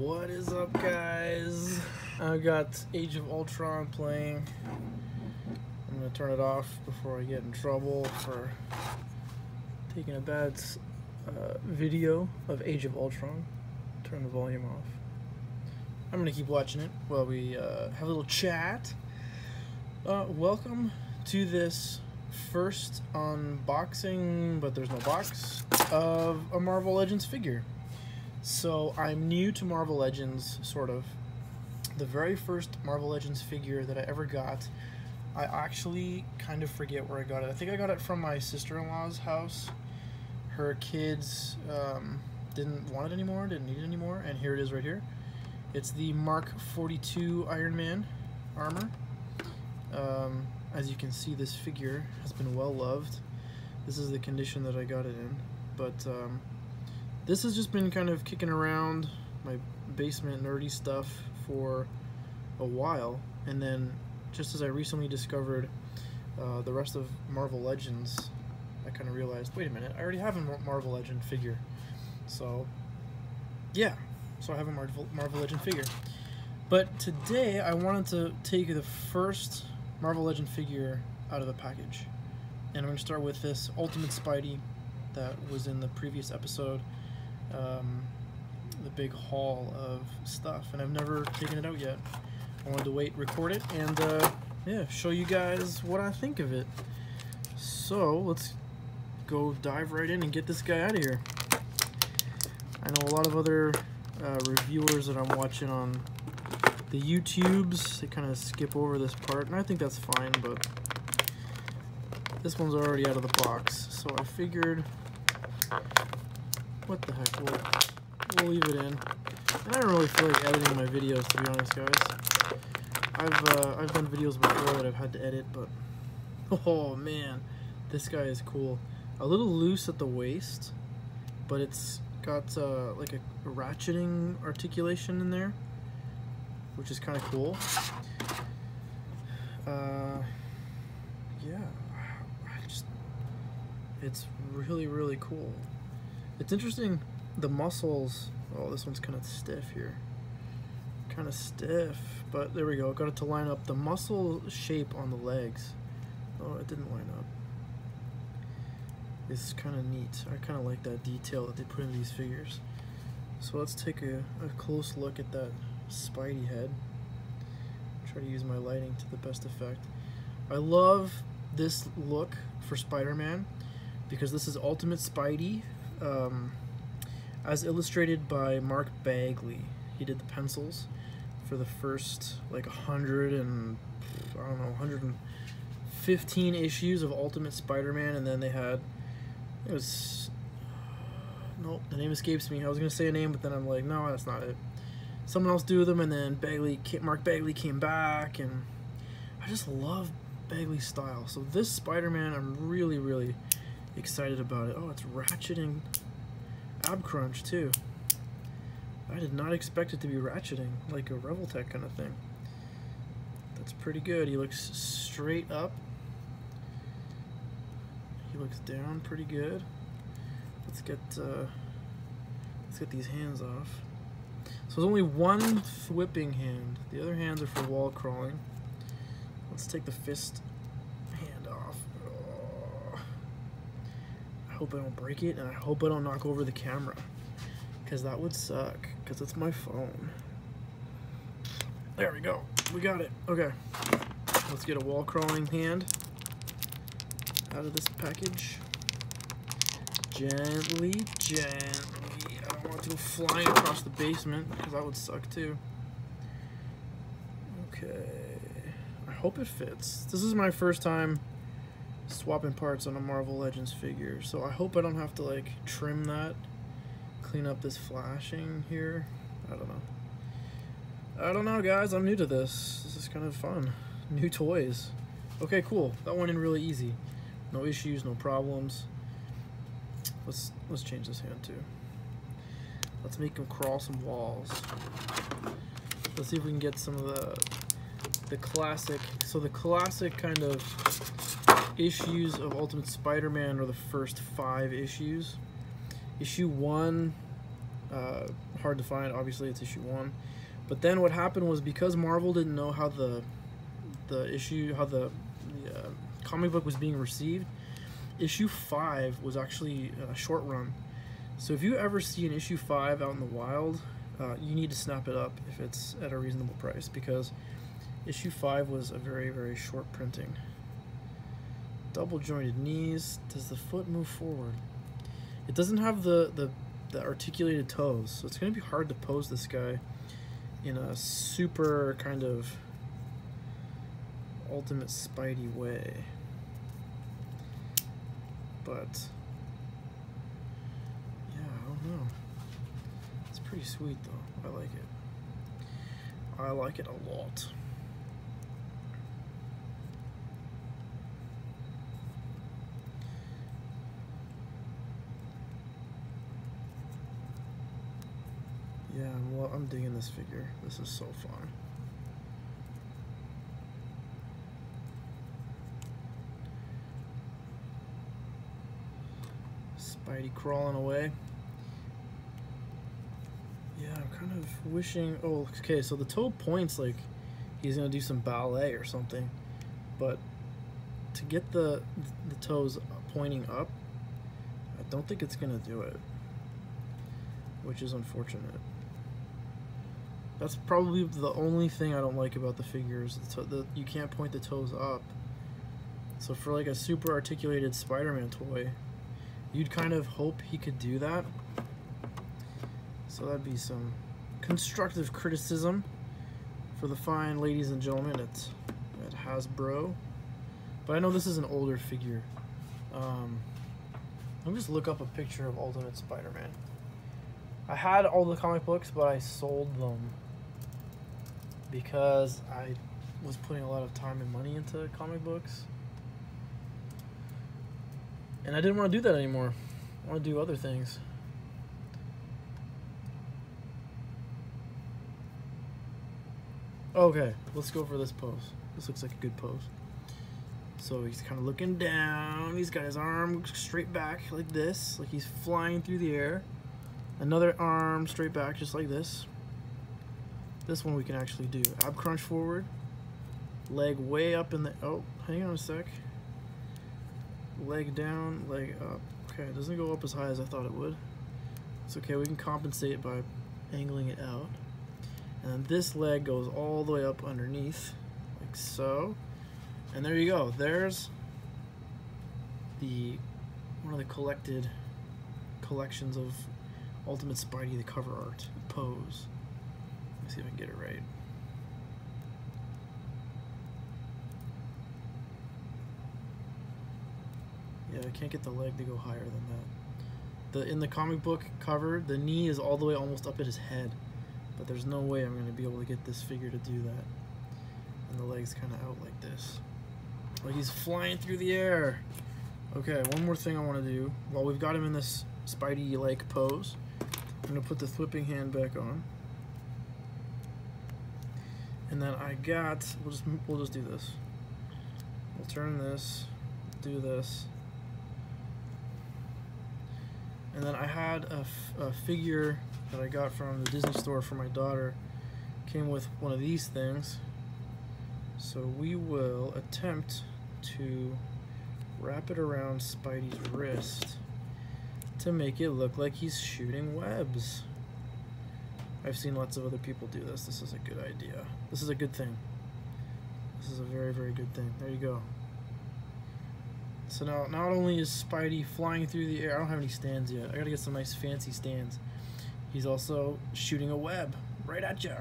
What is up, guys? I've got Age of Ultron playing. I'm gonna turn it off before I get in trouble for taking a bad uh, video of Age of Ultron. Turn the volume off. I'm gonna keep watching it while we uh, have a little chat. Uh, welcome to this first unboxing, but there's no box, of a Marvel Legends figure. So I'm new to Marvel Legends, sort of. The very first Marvel Legends figure that I ever got, I actually kind of forget where I got it. I think I got it from my sister-in-law's house. Her kids um, didn't want it anymore, didn't need it anymore, and here it is right here. It's the Mark 42 Iron Man armor. Um, as you can see, this figure has been well loved. This is the condition that I got it in, but um, this has just been kind of kicking around my basement nerdy stuff for a while, and then just as I recently discovered uh, the rest of Marvel Legends, I kind of realized, wait a minute, I already have a Marvel Legend figure. So, yeah, so I have a Marvel, Marvel Legend figure. But today I wanted to take the first Marvel Legend figure out of the package. And I'm going to start with this Ultimate Spidey that was in the previous episode. Um, the big haul of stuff. And I've never taken it out yet. I wanted to wait, record it, and uh, yeah, show you guys what I think of it. So, let's go dive right in and get this guy out of here. I know a lot of other uh, reviewers that I'm watching on the YouTubes, they kind of skip over this part, and I think that's fine, but this one's already out of the box, so I figured, what the heck, we'll, we'll leave it in. And I don't really feel like editing my videos, to be honest, guys. I've, uh, I've done videos before that I've had to edit, but, oh man, this guy is cool. A little loose at the waist, but it's got uh, like a ratcheting articulation in there which is kind of cool. Uh, yeah, just, it's really, really cool. It's interesting, the muscles, oh, this one's kind of stiff here. Kind of stiff, but there we go. Got it to line up the muscle shape on the legs. Oh, it didn't line up. It's kind of neat. I kind of like that detail that they put in these figures. So let's take a, a close look at that Spidey head. Try to use my lighting to the best effect. I love this look for Spider-Man because this is Ultimate Spidey um, as illustrated by Mark Bagley. He did the pencils for the first like 100 and I don't know 115 issues of Ultimate Spider-Man and then they had it was nope the name escapes me I was gonna say a name but then I'm like no that's not it someone else do them, and then Bagley, Mark Bagley came back, and I just love Bagley's style. So this Spider-Man, I'm really, really excited about it. Oh, it's ratcheting ab crunch too. I did not expect it to be ratcheting, like a Revoltech kind of thing. That's pretty good. He looks straight up. He looks down pretty good. Let's get uh, let's get these hands off. So there's only one whipping hand. The other hands are for wall crawling. Let's take the fist hand off. Oh. I hope I don't break it, and I hope I don't knock over the camera. Because that would suck, because it's my phone. There we go. We got it. Okay. Let's get a wall crawling hand out of this package. Gently, gently I don't want to go flying across the basement, because that would suck too. Okay. I hope it fits. This is my first time swapping parts on a Marvel Legends figure, so I hope I don't have to like trim that, clean up this flashing here. I don't know. I don't know, guys. I'm new to this. This is kind of fun. New toys. Okay, cool. That went in really easy. No issues, no problems. Let's let's change this hand too. Let's make him crawl some walls. Let's see if we can get some of the the classic. So the classic kind of issues of Ultimate Spider-Man are the first five issues. Issue one uh, hard to find. Obviously, it's issue one. But then what happened was because Marvel didn't know how the the issue how the, the uh, comic book was being received, issue five was actually a short run. So if you ever see an issue five out in the wild, uh, you need to snap it up if it's at a reasonable price because issue five was a very very short printing. Double jointed knees. Does the foot move forward? It doesn't have the the, the articulated toes, so it's gonna be hard to pose this guy in a super kind of ultimate Spidey way. But yeah, I don't know. It's pretty sweet though. I like it. I like it a lot. Yeah, well, I'm digging this figure. This is so fun. Spidey crawling away. Yeah, I'm kind of wishing. Oh, okay. So the toe points like he's gonna do some ballet or something, but to get the the toes pointing up, I don't think it's gonna do it, which is unfortunate. That's probably the only thing I don't like about the figures. The, the you can't point the toes up. So for like a super articulated Spider-Man toy, you'd kind of hope he could do that. So that'd be some constructive criticism for the fine ladies and gentlemen at, at Hasbro. But I know this is an older figure. Um, let me just look up a picture of Ultimate Spider-Man. I had all the comic books, but I sold them because I was putting a lot of time and money into comic books. And I didn't want to do that anymore. I want to do other things. Okay, let's go for this pose. This looks like a good pose. So he's kind of looking down. He's got his arm straight back like this, like he's flying through the air. Another arm straight back just like this. This one we can actually do. Ab crunch forward. Leg way up in the... Oh, hang on a sec. Leg down, leg up. Okay, it doesn't go up as high as I thought it would. It's okay, we can compensate by angling it out. And then this leg goes all the way up underneath, like so. And there you go. There's the one of the collected collections of Ultimate Spidey, the cover art, pose. Let's see if I can get it right. Yeah, I can't get the leg to go higher than that. The In the comic book cover, the knee is all the way almost up at his head. But there's no way I'm going to be able to get this figure to do that. And the leg's kind of out like this. Like he's flying through the air. Okay, one more thing I want to do. While we've got him in this Spidey-like pose, I'm going to put the flipping hand back on. And then I got, we'll just, we'll just do this. We'll turn this, do this. And then I had a, a figure that I got from the Disney store for my daughter. Came with one of these things. So we will attempt to wrap it around Spidey's wrist to make it look like he's shooting webs. I've seen lots of other people do this. This is a good idea. This is a good thing. This is a very, very good thing. There you go. So now, not only is Spidey flying through the air, I don't have any stands yet. I gotta get some nice fancy stands. He's also shooting a web right at you.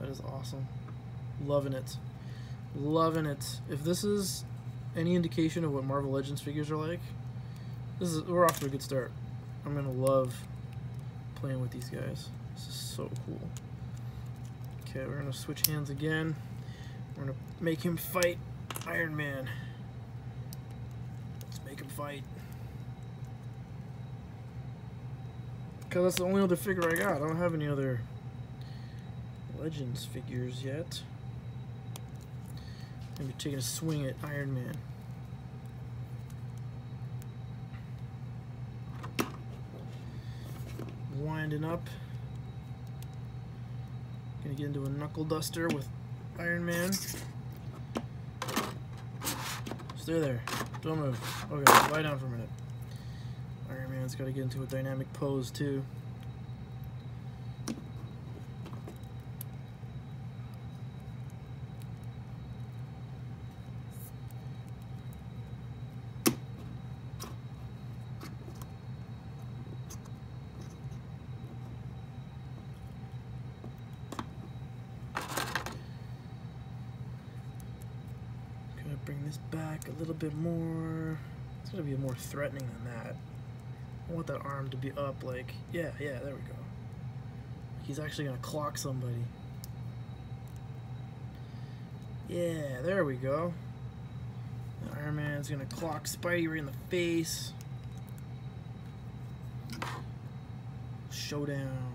That is awesome. Loving it. Loving it. If this is any indication of what Marvel Legends figures are like, this is we're off to a good start. I'm gonna love playing with these guys. This is so cool. Okay, we're gonna switch hands again. We're gonna make him fight Iron Man. Let's make him fight. Because that's the only other figure I got. I don't have any other Legends figures yet. Maybe taking a swing at Iron Man. Winding up. Gonna get into a knuckle duster with Iron Man. Stay there. Don't move. Okay, lie down for a minute. Iron Man's got to get into a dynamic pose too. Gonna bring back a little bit more. It's gonna be more threatening than that. I want that arm to be up like, yeah, yeah, there we go. He's actually gonna clock somebody. Yeah, there we go. The Iron Man's gonna clock Spidey right in the face. Showdown.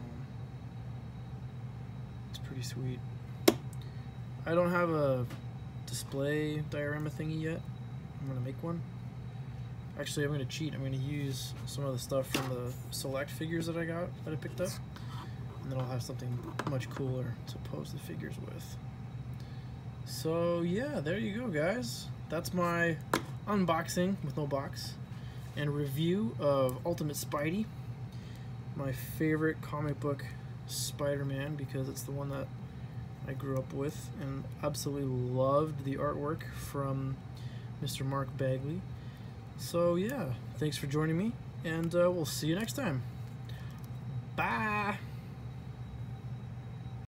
It's pretty sweet. I don't have a display diorama thingy yet. I'm gonna make one. Actually, I'm gonna cheat. I'm gonna use some of the stuff from the select figures that I got that I picked up, and then I'll have something much cooler to pose the figures with. So yeah, there you go, guys. That's my unboxing with no box and review of Ultimate Spidey, my favorite comic book Spider-Man because it's the one that I grew up with and absolutely loved the artwork from Mr. Mark Bagley. So yeah, thanks for joining me, and uh, we'll see you next time. Bye!